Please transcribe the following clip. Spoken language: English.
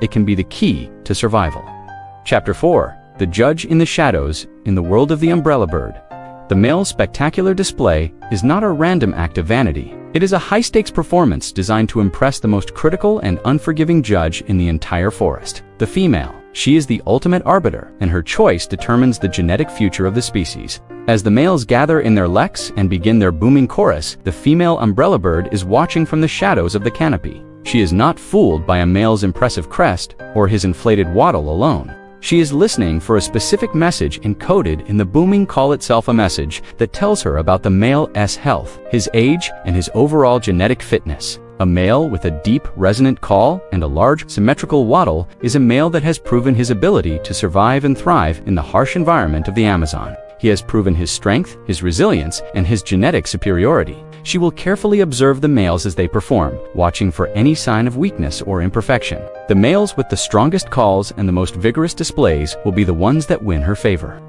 it can be the key to survival. Chapter 4 The Judge in the Shadows in the World of the Umbrellabird. The male's spectacular display is not a random act of vanity. It is a high-stakes performance designed to impress the most critical and unforgiving judge in the entire forest, the female. She is the ultimate arbiter, and her choice determines the genetic future of the species. As the males gather in their leks and begin their booming chorus, the female umbrellabird is watching from the shadows of the canopy. She is not fooled by a male's impressive crest or his inflated wattle alone. She is listening for a specific message encoded in the booming call itself a message that tells her about the male's health, his age, and his overall genetic fitness. A male with a deep, resonant call and a large, symmetrical wattle is a male that has proven his ability to survive and thrive in the harsh environment of the Amazon. He has proven his strength, his resilience, and his genetic superiority. She will carefully observe the males as they perform, watching for any sign of weakness or imperfection. The males with the strongest calls and the most vigorous displays will be the ones that win her favor.